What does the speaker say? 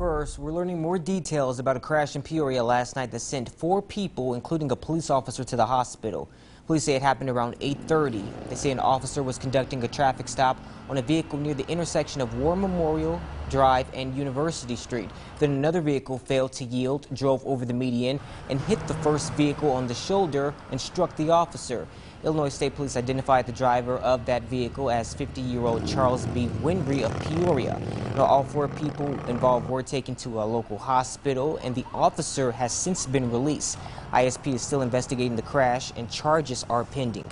First, we're learning more details about a crash in Peoria last night that sent four people, including a police officer, to the hospital. Police say it happened around 8.30. They say an officer was conducting a traffic stop on a vehicle near the intersection of War Memorial Drive and University Street. Then another vehicle failed to yield, drove over the median, and hit the first vehicle on the shoulder and struck the officer. Illinois State Police identified the driver of that vehicle as 50-year-old Charles B. Winry of Peoria. Now, all four people involved were taken to a local hospital, and the officer has since been released. ISP is still investigating the crash, and charges are pending.